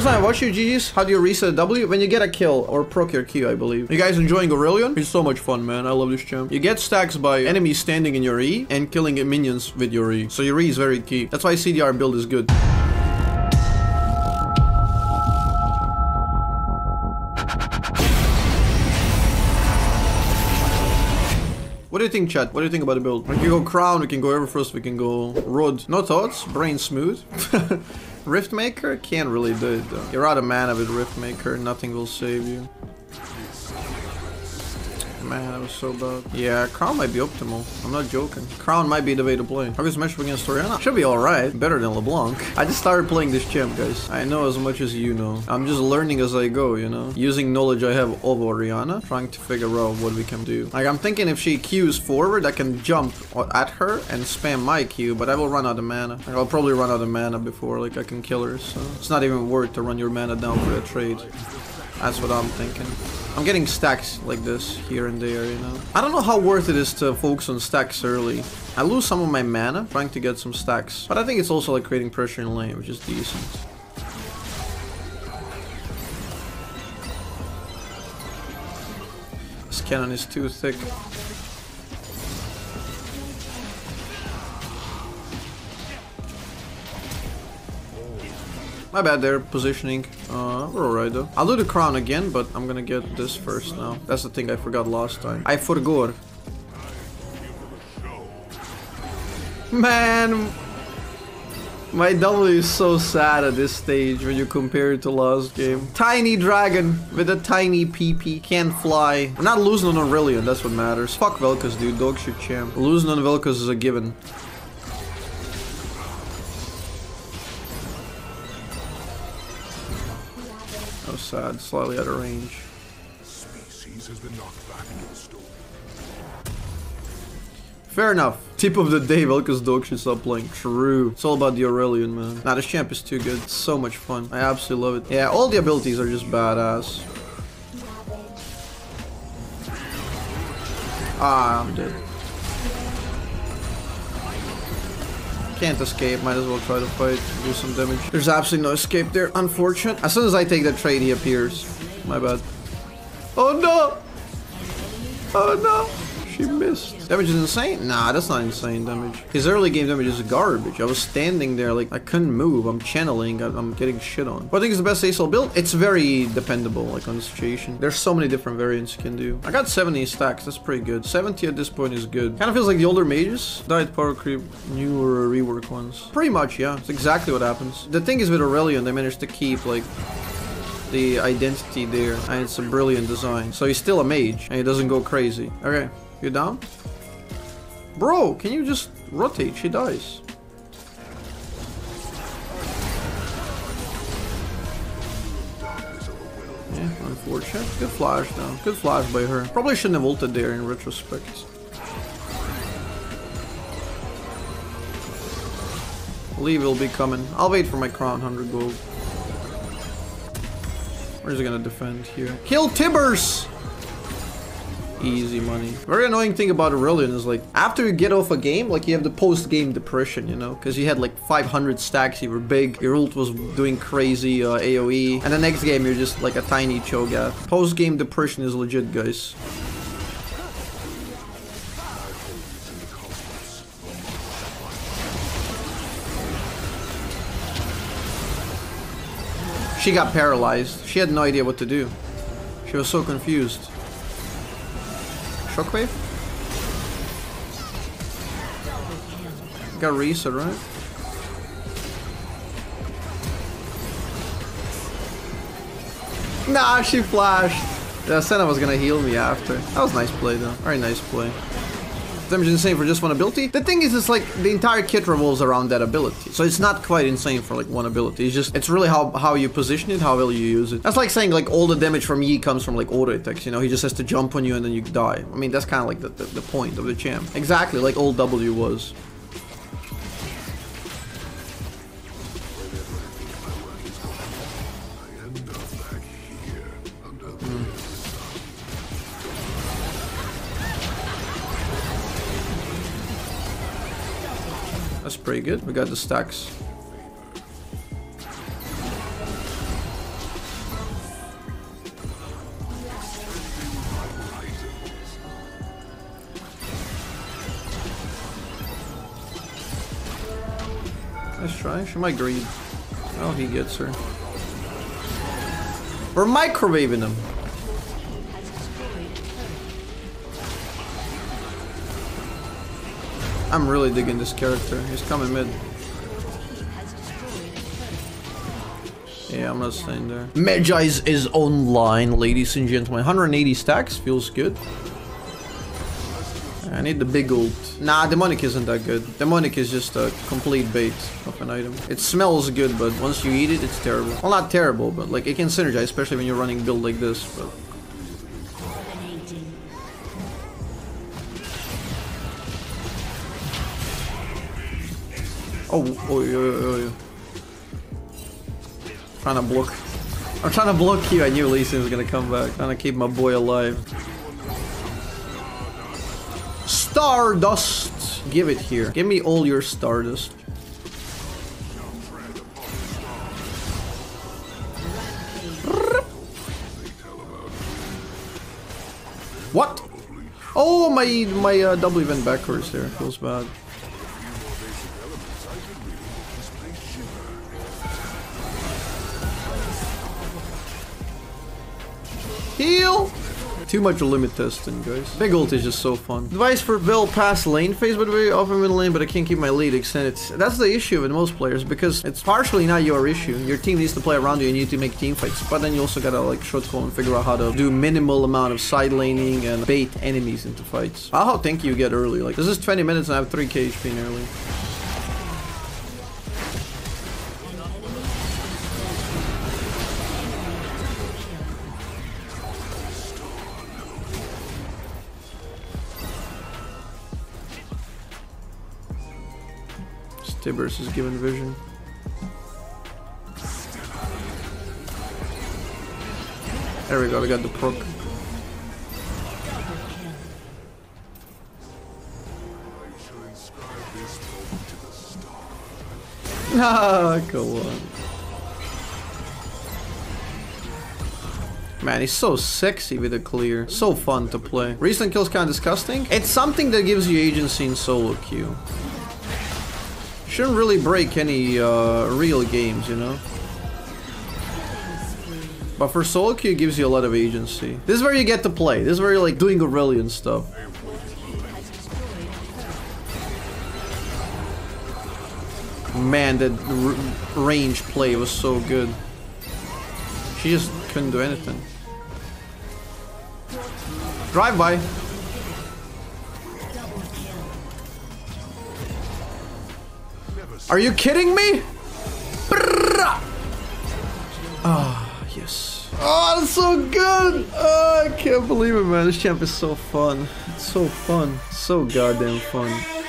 First time I watch you, GG's. How do you reset W? When you get a kill or proc your Q, I believe. You guys enjoying Aurelion? It's so much fun, man. I love this champ. You get stacks by enemies standing in your E and killing minions with your E. So your E is very key. That's why CDR build is good. What do you think, chat? What do you think about the build? We can go Crown, we can go Everfrost, we can go Rod. No thoughts? Brain smooth? Riftmaker? Can't really do it though. You're out of mana with Riftmaker, nothing will save you. Man, that was so bad. Yeah, Crown might be optimal. I'm not joking. Crown might be the way to play. How is match against Orianna? Should be alright. Better than LeBlanc. I just started playing this champ, guys. I know as much as you know. I'm just learning as I go, you know? Using knowledge I have of Orianna. Trying to figure out what we can do. Like, I'm thinking if she queues forward, I can jump at her and spam my Q, but I will run out of mana. Like, I'll probably run out of mana before, like, I can kill her, so... It's not even worth to run your mana down for a trade. That's what I'm thinking. I'm getting stacks like this here and there, you know. I don't know how worth it is to focus on stacks early. I lose some of my mana trying to get some stacks. But I think it's also like creating pressure in lane, which is decent. This cannon is too thick. My bad there, positioning. Uh, we're alright though. I'll do the crown again, but I'm gonna get this first now. That's the thing I forgot last time. I forgot. Man! My W is so sad at this stage when you compare it to last game. Tiny dragon with a tiny PP. Can't fly. We're not losing on Aurelion, that's what matters. Fuck Vel'Koz, dude. Dog shit champ. Losing on Vel'Koz is a given. Oh, sad. Slightly out of range. Fair enough. Tip of the day, Vel'Koz dog should stop playing. True. It's all about the Aurelion, man. Nah, this champ is too good. It's so much fun. I absolutely love it. Yeah, all the abilities are just badass. Ah, I'm dead. Can't escape, might as well try to fight, do some damage. There's absolutely no escape there, unfortunate. As soon as I take that trade, he appears. My bad. Oh no! Oh no! She missed. Damage is insane? Nah, that's not insane damage. His early game damage is garbage. I was standing there like I couldn't move. I'm channeling. I'm getting shit on. What I think is the best ASL build? It's very dependable like on the situation. There's so many different variants you can do. I got 70 stacks. That's pretty good. 70 at this point is good. Kind of feels like the older mages. Died power creep, newer rework ones. Pretty much, yeah. It's exactly what happens. The thing is with Aurelion, they managed to keep like the identity there and it's a brilliant design. So he's still a mage and he doesn't go crazy. Okay, you down? Bro, can you just rotate? She dies. Yeah, unfortunate. Good flash though. Good flash by her. Probably shouldn't have ulted there in retrospect. Leave will be coming. I'll wait for my crown 100 gold. Where's he gonna defend here? Kill Tibbers! Easy money. Very annoying thing about Aurelion is like, after you get off a game, like you have the post-game depression, you know? Because you had like 500 stacks, you were big, your ult was doing crazy uh, AoE, and the next game you're just like a tiny Cho'Gath. Post-game depression is legit, guys. She got paralyzed. She had no idea what to do. She was so confused. Shockwave? Got reset, right? Nah, she flashed. Yeah, Senna was gonna heal me after. That was nice play though. Very nice play. Damage insane for just one ability. The thing is, it's like the entire kit revolves around that ability. So it's not quite insane for like one ability. It's just, it's really how, how you position it, how well you use it. That's like saying like all the damage from Yi comes from like auto attacks, you know? He just has to jump on you and then you die. I mean, that's kind of like the, the, the point of the champ. Exactly like old W was. That's pretty good. We got the stacks. Let's try. She might greed. Oh, he gets her. We're microwaving him. I'm really digging this character. He's coming mid. Yeah, I'm not staying there. Magi's is online, ladies and gentlemen. 180 stacks feels good. I need the big ult. Nah, Demonic isn't that good. Demonic is just a complete bait of an item. It smells good, but once you eat it, it's terrible. Well, not terrible, but like it can synergize, especially when you're running build like this. But Oh, oh, yeah, yeah, yeah. Trying to block. I'm trying to block you. I knew Lee was gonna come back. Trying to keep my boy alive. Stardust! Give it here. Give me all your Stardust. What? Oh, my my uh, double event backwards there. Feels bad. Heal! Too much limit testing, guys. Big ult is just so fun. Advice for Bill, pass lane phase, by the way, off in middle lane, but I can't keep my lead extended. That's the issue with most players, because it's partially not your issue. Your team needs to play around you, you need to make team fights, but then you also gotta like short call and figure out how to do minimal amount of side laning and bait enemies into fights. How think you get early? Like, this is 20 minutes and I have 3k HP nearly. Tibbers is given vision. There we go, we got the proc. Ah, go on. Man, he's so sexy with a clear. So fun to play. Recent kills kind of disgusting. It's something that gives you agency in solo queue. Shouldn't really break any uh, real games, you know? But for solo queue, it gives you a lot of agency. This is where you get to play. This is where you're like doing Aurelion stuff. Man, that range play was so good. She just couldn't do anything. Drive by. Are you kidding me? Ah, oh, yes. Oh, that's so good. Oh, I can't believe it, man. This champ is so fun. It's so fun. So goddamn fun.